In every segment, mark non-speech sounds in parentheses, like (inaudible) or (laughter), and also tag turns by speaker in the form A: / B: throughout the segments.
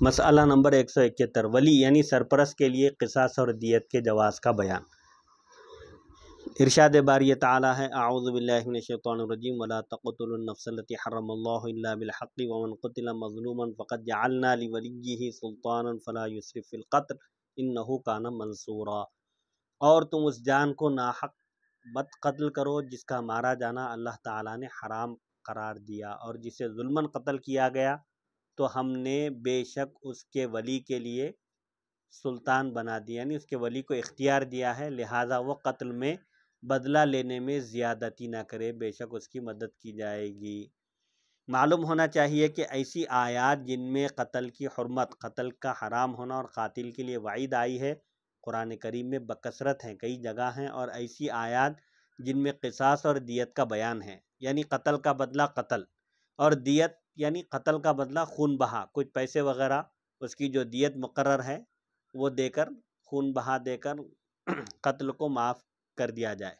A: مسئلہ نمبر ایک سو اکہتر، ولی یعنی سرپرست کے لیے قصاص اور دیت کے جواز کا بیان۔ ارشاد باری تعالی ہے، اعوذ باللہ من الشیطان الرجیم، ولا تقتلوا النفس التي حرم الله الا بالحق، ومن قتل مظلوما فقد جعلنا لوليه سلطانا فلا يسرف في القتل انه كان منصورا۔ اور تم اس جان کو ناحق مت قتل کرو جس کا مارا جانا اللہ تعالی نے حرام قرار دیا اور جسے ظلمن قتل کیا گیا۔ تو ہم نے بے شک اس کے ولی کے لیے سلطان بنا دیا یعنی اس کے ولی کو اختیار دیا ہے، لہٰذا وہ قتل میں بدلہ لینے میں زیادتی نہ کرے، بے شک اس کی مدد کی جائے گی۔ معلوم ہونا چاہیے کہ ایسی آیات جن میں قتل کی حرمت، قتل کا حرام ہونا اور قاتل کے لیے وعید آئی ہے، قرآن کریم میں بکثرت ہیں، کئی جگہ ہیں اور ایسی آیات جن میں قصاص اور دیت کا بیان ہے یعنی قتل کا بدلہ قتل اور دیت یعنی قتل کا بدلہ خون بہا، کچھ پیسے وغیرہ، اس کی جو دیت مقرر ہے، وہ دے کر، خون بہا دے کر (clears throat) قتل کو معاف کر دیا جائے۔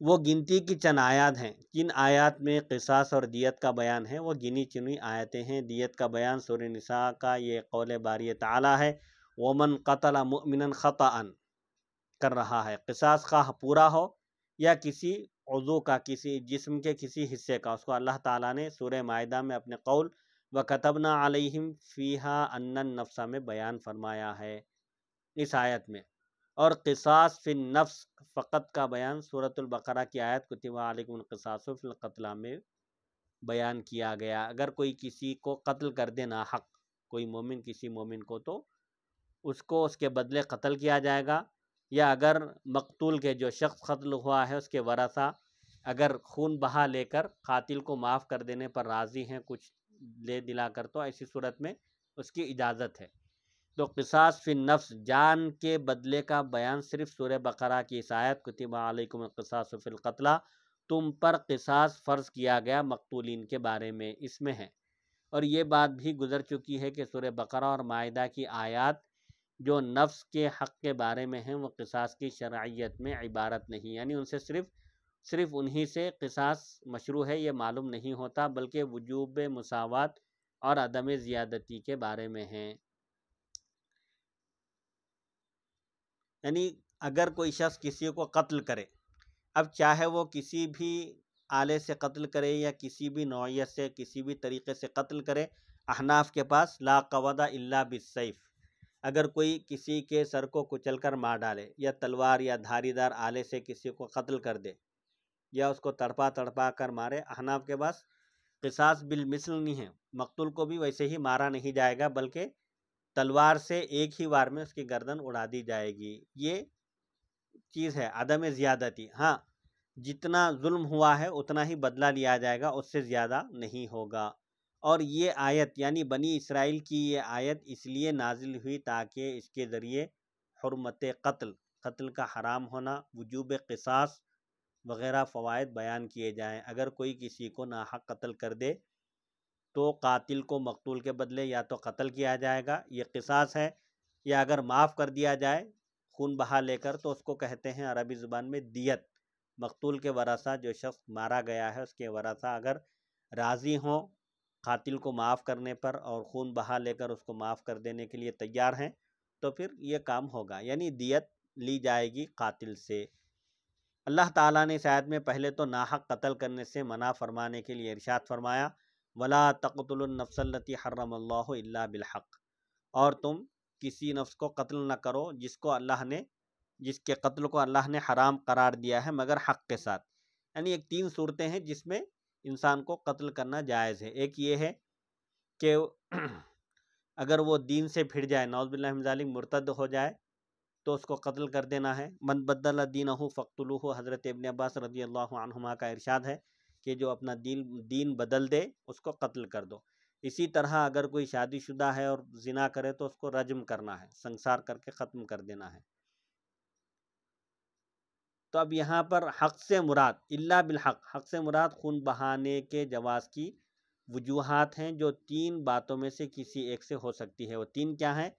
A: وہ گنتی کی چند آیات ہیں۔ جن آیات میں قصاص اور دیت کا بیان ہے، وہ گنی چنی آیتیں ہیں۔ دیت کا بیان سور نساء کا یہ قول باری تعالی ہے۔ ومن قتل مؤمنا خطا کر رہا ہے۔ قصاص کا پورا ہو یا کسی عضو کا، کسی جسم کے کسی حصے کا۔ اس کو اللہ تعالیٰ نے سورہ معاہدہ میں اپنے قول و کتبنا علیہم فیحا ان یا اگر مقتول کے جو شخص قتل ہوا ہے، اس کے ورثہ اگر خون بہا لے کر قاتل کو معاف کر دینے پر راضی ہیں، کچھ لے دلا کر، تو ایسی صورت میں اس کی اجازت ہے۔ تو قصاص فی نفس جان کے بدلے کا بیان صرف سورہ بقرہ کی عیسائیت کتبہ علیکم القصاص فی القتلہ تم پر قصاص فرض کیا گیا مقتولین کے بارے میں اس میں ہے۔ اور یہ بات بھی گزر چکی ہے کہ سورہ بقرہ اور معاہدہ کی آیات جو نفس کے حق کے بارے میں ہیں، وہ قصاص کی شرعیت میں عبارت نہیں۔ یعنی ان سے صرف صرف انہی سے قصاص مشروع ہے، یہ معلوم نہیں ہوتا، بلکہ وجوب مساوات اور عدم زیادتی کے بارے میں ہیں۔ یعنی اگر کوئی شخص کسی کو قتل کرے، اب چاہے وہ کسی بھی آلے سے قتل کرے یا کسی بھی نوعیت سے، کسی بھی طریقے سے قتل کرے، احناف کے پاس لا قودا اللہ بالسیف۔ اگر کوئی کسی کے سر کو کچل کر مار ڈالے یا تلوار یا دھاری دار آلے سے کسی کو قتل کر دے یا اس کو تڑپا تڑپا کر مارے، احناف کے پاس قصاص بالمثل نہیں ہے۔ مقتول کو بھی ویسے ہی مارا نہیں جائے گا، بلکہ تلوار سے ایک ہی وار میں اس کی گردن اڑا دی جائے گی۔ یہ چیز ہے، عدم زیادتی۔ ہاں جتنا ظلم ہوا ہے، اتنا ہی بدلہ لیا جائے گا، اس سے زیادہ نہیں ہوگا۔ اور یہ آیت یعنی بنی اسرائیل کی یہ آیت اس لیے نازل ہوئی تاکہ اس کے ذریعے حرمت قتل قتل کا حرام ہونا، وجوب قصاص وغیرہ فوائد بیان کیے جائیں۔ اگر کوئی کسی کو ناحق قتل کر دے تو قاتل کو مقتول کے بدلے یا تو قتل کیا جائے گا، یہ قصاص ہے۔ یا اگر معاف کر دیا جائے، خون بہا لے کر تو اس کو کہتے ہیں عربی زبان میں دیت۔ مقتول کے ورثہ جو شخص مارا گیا ہے، اس کے ورثہ اگر راضی ہوں قاتل کو معاف کرنے پر اور خون بہا لے کر اس کو معاف کر دینے کے لیے تیار ہیں، تو پھر یہ کام ہوگا۔ یعنی دیت لی جائے گی قاتل سے۔ اللہ تعالیٰ نے شاید میں پہلے تو ناحق قتل کرنے سے منع فرمانے کے لیے ارشاد فرمایا، ولا تقتل النفس التی حرم اللہ اللہ بالحق۔ اور تم کسی نفس کو قتل نہ کرو جس کو اللہ نے، جس کے قتل کو اللہ نے حرام قرار دیا ہے مگر حق کے ساتھ۔ یعنی ایک تین صورتیں ہیں جس میں انسان کو قتل کرنا جائز ہے۔ ایک یہ ہے کہ (clears throat) اگر وہ دین سے پھر جائے نوز باللہ ظالم مرتد ہو جائے تو اس کو قتل کر دینا ہے۔ من بدل دین فقتلوہ حضرت ابن عباس رضی اللہ عنہما کا ارشاد ہے کہ جو اپنا دین دین بدل دے، اس کو قتل کر دو۔ اسی طرح اگر کوئی شادی شدہ ہے اور زنا کرے تو اس کو رجم کرنا ہے، سنسار کر کے ختم کر دینا ہے۔ تو اب یہاں پر حق سے مراد اللہ بالحق حق سے مراد خون بہانے کے جواز کی وجوہات ہیں جو تین باتوں میں سے کسی ایک سے ہو سکتی ہے۔ وہ تین کیا ہیں؟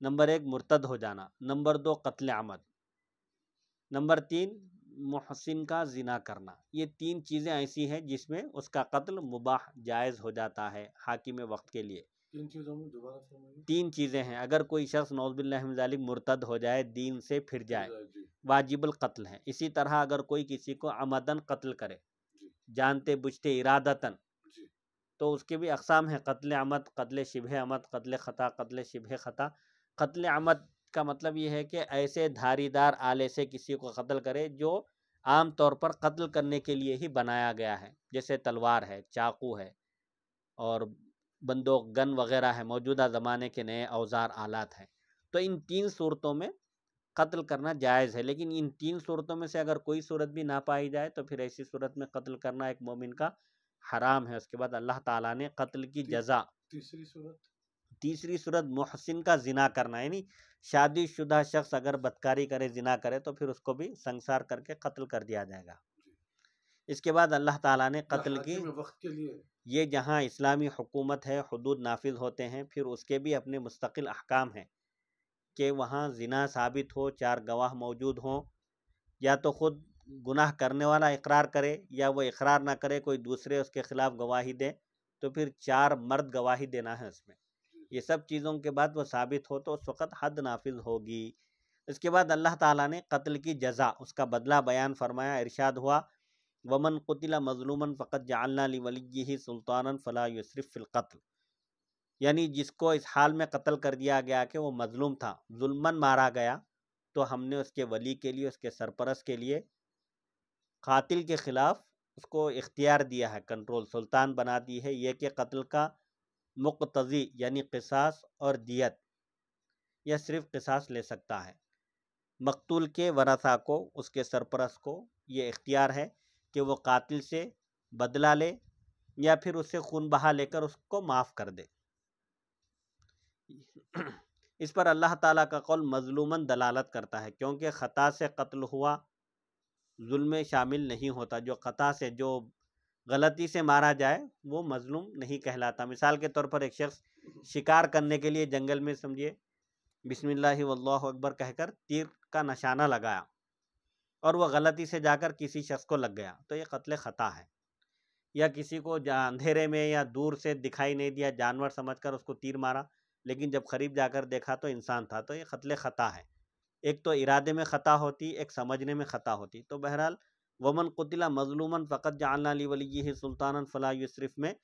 A: نمبر ایک مرتد ہو جانا۔ نمبر دو قتل عمد۔ نمبر تین محسن کا زنا کرنا۔ یہ تین چیزیں ایسی ہیں جس میں اس کا قتل مباح جائز ہو جاتا ہے حاکم وقت کے لیے۔
B: تین چیزوں میں دوبارہ فرمائیے۔
A: تین چیزیں ہیں۔ اگر کوئی شخص نوز باللہ ذالک مرتد ہو جائے دین سے پھر جائے۔
B: جی
A: واجب القتل ہے اسی طرح اگر کوئی کسی کو عمدن قتل کرے
B: جی۔
A: جانتے بوجھتے ارادتاً
B: جی۔
A: تو اس کے بھی اقسام ہیں۔ قتل عمد قتل شبہ عمد قتل خطا قتل شبہ خطا۔ قتل عمد کا مطلب یہ ہے کہ ایسے دھاری دار آلے سے کسی کو قتل کرے جو عام طور پر قتل کرنے کے لیے ہی بنایا گیا ہے۔ جیسے تلوار ہے چاقو ہے اور بندوق گن وغیرہ ہے موجودہ زمانے کے نئے اوزار آلات ہیں۔ تو ان تین صورتوں میں قتل کرنا جائز ہے لیکن ان تین صورتوں میں سے اگر کوئی صورت بھی نہ پائی جائے تو پھر ایسی صورت میں قتل کرنا ایک مومن کا حرام ہے۔ اس کے بعد اللہ تعالیٰ نے قتل کی جزا۔
B: تیسری صورت؟
A: تیسری صورت محسن کا زنا کرنا یعنی شادی شدہ شخص اگر بدکاری کرے زنا کرے تو پھر اس کو بھی سنسار کر کے قتل کر دیا جائے گا۔ اس کے بعد اللہ تعالیٰ نے قتل کی
B: حاکم وقت کے لیے۔
A: یہ جہاں اسلامی حکومت ہے حدود نافذ ہوتے ہیں پھر اس کے بھی اپنے مستقل احکام ہیں۔ کہ وہاں زنا ثابت ہو، چار گواہ موجود ہوں، یا تو خود گناہ کرنے والا اقرار کرے، یا وہ اقرار نہ کرے، کوئی دوسرے اس کے خلاف گواہی دے، تو پھر چار مرد گواہی دینا ہے اس میں۔ یہ سب چیزوں کے بعد وہ ثابت ہو تو اس وقت حد نافذ ہوگی۔ اس کے بعد اللہ تعالیٰ نے قتل کی جزا، اس کا بدلہ بیان فرمایا، ارشاد ہوا، ومن قتل مظلومن فقط جعلنا لولیہ سلطانا فلا یسرف فی القتل۔ یعنی جس کو اس حال میں قتل کر دیا گیا کہ وہ مظلوم تھا ظلمن مارا گیا، تو ہم نے اس کے ولی کے لیے، اس کے سرپرست کے لیے قاتل کے خلاف اس کو اختیار دیا ہے، کنٹرول سلطان بنا دی ہے، یہ کہ قتل کا مقتضی یعنی قصاص اور دیت یا صرف قصاص لے سکتا ہے۔ مقتول کے ورثہ کو، اس کے سرپرست کو یہ اختیار ہے کہ وہ قاتل سے بدلہ لے یا پھر اس سے خون بہا لے کر اس کو معاف کر دے۔ اس پر اللہ تعالیٰ کا قول مظلوماً دلالت کرتا ہے، کیونکہ خطا سے قتل ہوا ظلم شامل نہیں ہوتا۔ جو خطا سے، جو غلطی سے مارا جائے، وہ مظلوم نہیں کہلاتا۔ مثال کے طور پر ایک شخص شکار کرنے کے لیے جنگل میں، سمجھیے، بسم اللہ واللہ اکبر کہہ کر تیر کا نشانہ لگایا اور وہ غلطی سے جا کر کسی شخص کو لگ گیا، تو یہ قتل خطا ہے۔ یا کسی کو اندھیرے میں یا دور سے دکھائی نہیں دیا، جانور سمجھ کر اس کو تیر مارا لیکن جب قریب جا کر دیکھا تو انسان تھا، تو یہ قتل خطا ہے۔ ایک تو ارادے میں خطا ہوتی، ایک سمجھنے میں خطا ہوتی۔ تو بہرحال، ومن قتل مظلوماً فقط جعلنا لی ولی سلطان فلا یسرف میں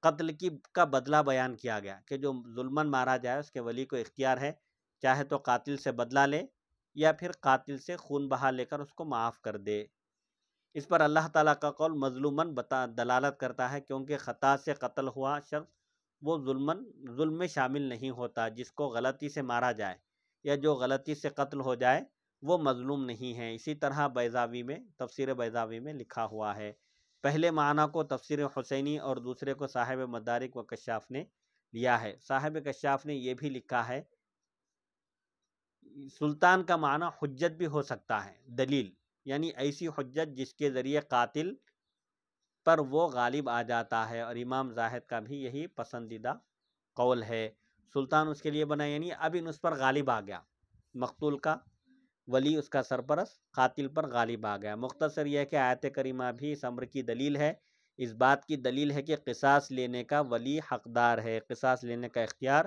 A: قتل کی کا بدلہ بیان کیا گیا کہ جو ظلمن مارا جائے، اس کے ولی کو اختیار ہے، چاہے تو قاتل سے بدلہ لے یا پھر قاتل سے خون بہا لے کر اس کو معاف کر دے۔ اس پر اللہ تعالیٰ کا قول مظلوماً بتا، دلالت کرتا ہے، کیونکہ خطا سے قتل ہوا شخص وہ ظلمن، ظلم میں شامل نہیں ہوتا، جس کو غلطی سے مارا جائے یا جو غلطی سے قتل ہو جائے، وہ مظلوم نہیں ہے۔ اسی طرح بیضاوی میں، تفسیر بیضاوی میں لکھا ہوا ہے۔ پہلے معنی کو تفسیر حسینی اور دوسرے کو صاحب مدارک و کشاف نے لیا ہے۔ صاحب کشاف نے یہ بھی لکھا ہے، سلطان کا معنی حجت بھی ہو سکتا ہے، دلیل یعنی ایسی حجت جس کے ذریعے قاتل پر وہ غالب آ جاتا ہے اور امام زاہد کا بھی یہی پسندیدہ قول ہے۔ سلطان اس کے لیے بنا یعنی اب ان اس پر غالب آ گیا۔ مقتول کا ولی اس کا سرپرست، قاتل پر غالب آ گیا۔ مختصر یہ کہ آیت کریمہ بھی اس امر کی دلیل ہے۔ اس بات کی دلیل ہے کہ قصاص لینے کا ولی حقدار ہے۔ قصاص لینے کا اختیار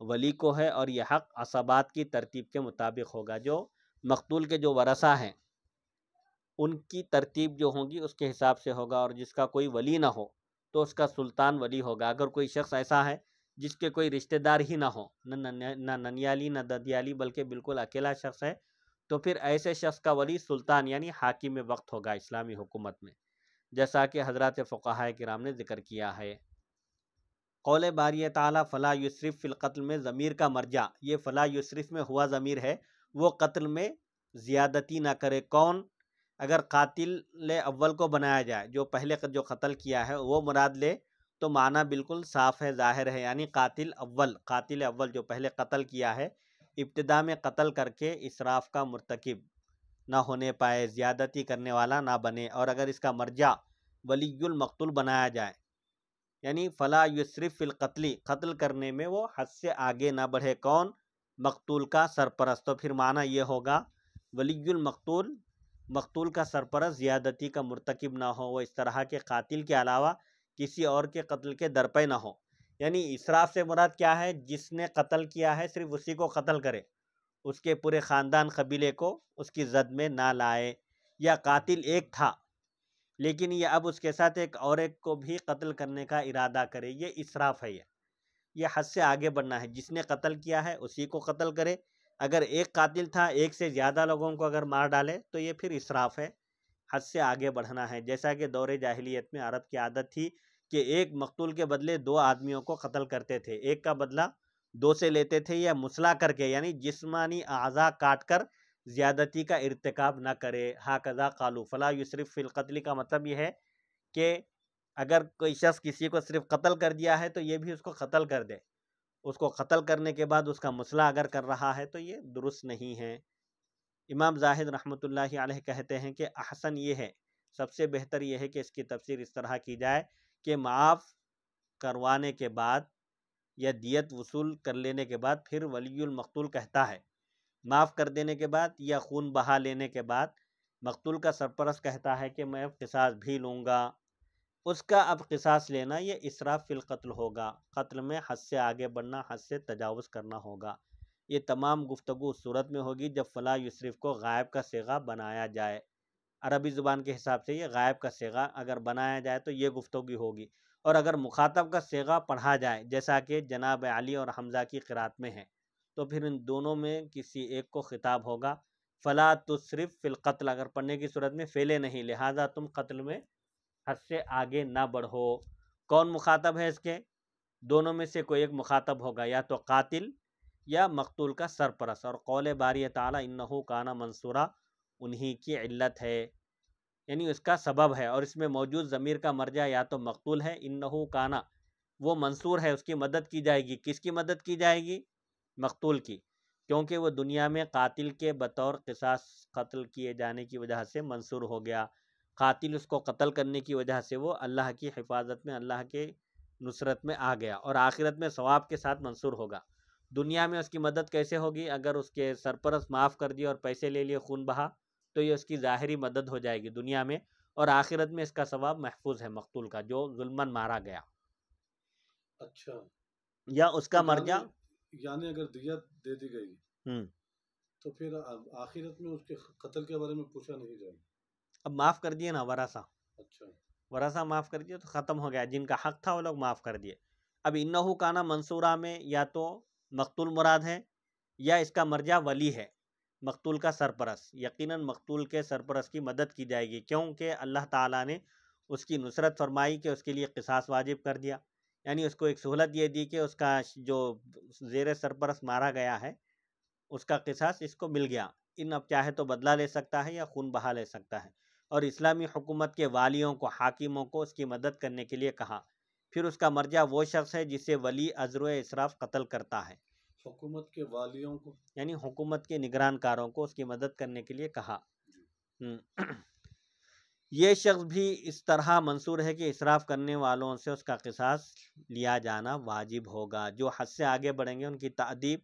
A: ولی کو ہے اور یہ حق عصبات کی ترتیب کے مطابق ہوگا۔ جو مقتول کے جو ورثہ ہیں ان کی ترتیب جو ہوگی اس کے حساب سے ہوگا اور جس کا کوئی ولی نہ ہو تو اس کا سلطان ولی ہوگا۔ اگر کوئی شخص ایسا ہے جس کے کوئی رشتہ دار ہی نہ ہو، نہ ننیالی، نہ ددیالی، بلکہ بالکل اکیلا شخص ہے، تو پھر ایسے شخص کا ولی سلطان یعنی حاکم وقت ہوگا اسلامی حکومت میں، جیسا کہ حضرات فقہ کرام نے ذکر کیا ہے۔ قول باری تعالیٰ فلاح یسرف فی القتل میں ضمیر کا مرجع۔ یہ فلاح یسرف میں ہوا ضمیر ہے، وہ قتل میں زیادتی نہ کرے۔ کون؟ اگر قاتل اول کو بنایا جائے، جو پہلے جو قتل کیا ہے، وہ مراد لے تو معنی بالکل صاف ہے، ظاہر ہے۔ یعنی قاتل اول قاتل اول جو پہلے قتل کیا ہے، ابتدا میں قتل کر کے اسراف کا مرتکب نہ ہونے پائے، زیادتی کرنے والا نہ بنے۔ اور اگر اس کا مرجع ولی المقتول بنایا جائے یعنی فلاں یسرف القتلی قتل کرنے میں وہ حد سے آگے نہ بڑھے، کون؟ مقتول کا سرپرست۔ تو پھر معنی یہ ہوگا، ولی المقتول مقتول کا سرپرست زیادتی کا مرتکب نہ ہو، وہ اس طرح کے قاتل کے علاوہ کسی اور کے قتل کے درپے نہ ہو۔ یعنی اسراف سے مراد کیا ہے؟ جس نے قتل کیا ہے، صرف اسی کو قتل کرے۔ اس کے پورے خاندان قبیلے کو اس کی زد میں نہ لائے۔ یا قاتل ایک تھا، لیکن یہ اب اس کے ساتھ ایک اور ایک کو بھی قتل کرنے کا ارادہ کرے۔ یہ اسراف ہے یہ۔ یہ حد سے آگے بڑھنا ہے۔ جس نے قتل کیا ہے، اسی کو قتل کرے۔ اگر ایک قاتل تھا، ایک سے زیادہ لوگوں کو اگر مار ڈالے تو یہ پھر اسراف ہے، حد سے آگے بڑھنا ہے۔ جیسا کہ دور جاہلیت میں عرب کی عادت تھی کہ ایک مقتول کے بدلے دو آدمیوں کو قتل کرتے تھے۔ ایک کا بدلہ دو سے لیتے تھے یا مسلح کر کے یعنی جسمانی اعضاء کاٹ کر زیادتی کا ارتکاب نہ کرے۔ ہا قضا قالو، فلا یصرف فی القتل کا مطلب یہ ہے کہ اگر کوئی شخص کسی کو صرف قتل کر دیا ہے تو یہ بھی اس کو قتل کر دے۔ اس کو قتل کرنے کے بعد اس کا مسئلہ اگر کر رہا ہے تو یہ درست نہیں ہے۔ امام زاہد رحمۃ اللہ علیہ کہتے ہیں کہ احسن یہ ہے، سب سے بہتر یہ ہے کہ اس کی تفسیر اس طرح کی جائے کہ معاف کروانے کے بعد یا دیت وصول کر لینے کے بعد پھر ولی المقتول کہتا ہے۔ معاف کر دینے کے بعد یا خون بہا لینے کے بعد مقتول کا سرپرست کہتا ہے کہ میں قصاص بھی لوں گا۔ اس کا اب قصاص لینا یہ اسراف فی القتل ہوگا۔ قتل میں حد سے آگے بڑھنا، حد سے تجاوز کرنا ہوگا۔ یہ تمام گفتگو اس صورت میں ہوگی جب فلاں یسرف کو غائب کا سیغہ بنایا جائے۔ عربی زبان کے حساب سے یہ غائب کا سیغہ اگر بنایا جائے تو یہ گفتگو ہوگی۔ اور اگر مخاطب کا سیغہ پڑھا جائے، جیسا کہ جناب علی اور حمزہ کی قرات میں ہے، تو پھر ان دونوں میں کسی ایک کو خطاب ہوگا۔ فلا تصرف فی القتل، اگر پڑھنے کی صورت میں فیلے نہیں، لہٰذا تم قتل میں حد سے آگے نہ بڑھو۔ کون مخاطب ہے اس کے؟ دونوں میں سے کوئی ایک مخاطب ہوگا، یا تو قاتل یا مقتول کا سرپرست۔ اور قول باری تعالیٰ، انہو کانا منصورہ انہی کی علت ہے۔ یعنی اس کا سبب ہے۔ اور اس میں موجود ضمیر کا مرجع یا تو مقتول ہے، انہو کانا۔ وہ منصور ہے، اس کی مدد کی جائے گی۔ کس کی مدد کی جائے گی؟ مقتول کی۔ کیونکہ وہ دنیا میں قاتل کے بطور قصاص قتل کیے جانے کی وجہ سے منصور ہو گیا۔ قاتل اس کو قتل کرنے کی وجہ سے وہ اللہ کی حفاظت میں اللہ کے نصرت میں آ گیا اور آخرت میں ثواب کے ساتھ منصور ہوگا۔ دنیا میں اس کی مدد کیسے ہوگی؟ اگر اس کے سرپرست معاف کر دیا اور پیسے لے لیے خون بہا تو یہ اس کی ظاہری مدد ہو جائے گی دنیا میں اور آخرت میں اس کا ثواب محفوظ ہے مقتول کا جو ظلمن مارا گیا۔
B: اچھا۔
A: یا اس کا
B: تو
A: مرجع؟
B: یعنی- یعنی اگر دیت دے دی گئی تو پھر آخرت میں اس کے قتل کے بارے میں پوچھا نہیں جائے
A: اب معاف کر دیے نا ورثہ۔
B: اچھا۔
A: ورثہ معاف کر دیے تو ختم ہو گیا۔ جن کا حق تھا وہ لوگ معاف کر دیے۔ اب انہو کانا منصورہ میں یا تو مقتول مراد ہے یا اس کا مرجع ولی ہے۔ مقتول کا سرپرست۔ یقیناً مقتول کے سرپرست کی مدد کی جائے گی کیونکہ اللہ تعالیٰ نے اس کی نصرت فرمائی کہ اس کے لیے قصاص واجب کر دیا۔ یعنی اس کو ایک سہولت یہ دی کہ اس کا جو زیر سرپرست مارا گیا ہے اس کا قصاص اس کو مل گیا۔ ان اب چاہے تو بدلہ لے سکتا ہے یا خون بہا لے سکتا ہے۔ اور اسلامی حکومت کے والیوں کو حاکموں کو اس کی مدد کرنے کے لیے کہا۔ پھر اس کا مرجع وہ شخص ہے جسے ولی ازر و اسراف قتل کرتا ہے۔
B: حکومت کے والیوں کو؟
A: یعنی حکومت کے نگران کاروں کو اس کی مدد کرنے کے لیے کہا۔ ہم۔ یہ شخص بھی اس طرح منصور ہے کہ اسراف کرنے والوں سے اس کا قصاص لیا جانا واجب ہوگا۔ جو حد سے آگے بڑھیں گے ان کی تعدیب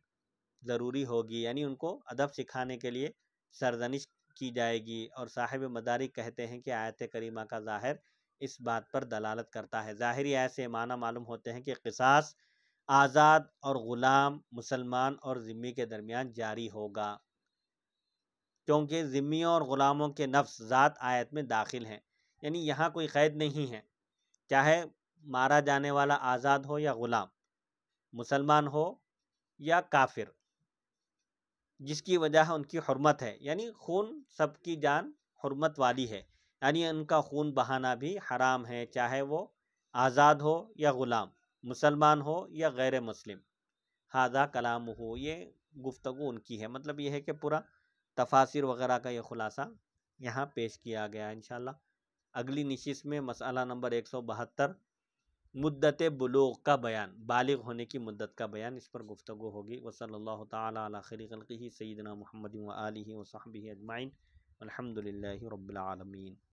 A: ضروری ہوگی یعنی ان کو ادب سکھانے کے لیے سرزنش کی جائے گی اور صاحب مدارک کہتے ہیں کہ آیت کریمہ کا ظاہر اس بات پر دلالت کرتا ہے۔ ظاہری ایسے معنی معلوم ہوتے ہیں کہ قصاص آزاد اور غلام مسلمان اور ذمی کے درمیان جاری ہوگا، کیونکہ ذمیوں اور غلاموں کے نفس ذات آیت میں داخل ہیں۔ یعنی یہاں کوئی قید نہیں ہے، چاہے مارا جانے والا آزاد ہو یا غلام، مسلمان ہو یا کافر۔ جس کی وجہ ان کی حرمت ہے۔ یعنی خون سب کی جان حرمت والی ہے۔ یعنی ان کا خون بہانا بھی حرام ہے، چاہے وہ آزاد ہو یا غلام، مسلمان ہو یا غیر مسلم۔ ہادہ کلام ہو یہ گفتگو ان کی ہے۔ مطلب یہ ہے کہ پورا تفاصر وغیرہ کا یہ خلاصہ یہاں پیش کیا گیا انشاءاللہ۔ اگلی نشست میں مسئلہ نمبر ایک سو بہتر مدت بلوغ کا بیان، بالغ ہونے کی مدت کا بیان، اس پر گفتگو ہوگی۔ وصلی اللہ تعالیٰ علیہ خیر خلقہ، سیدنا محمد و علیہ و صحبہ اجمعین الحمد للہ رب العالمین۔